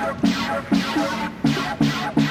Thank you.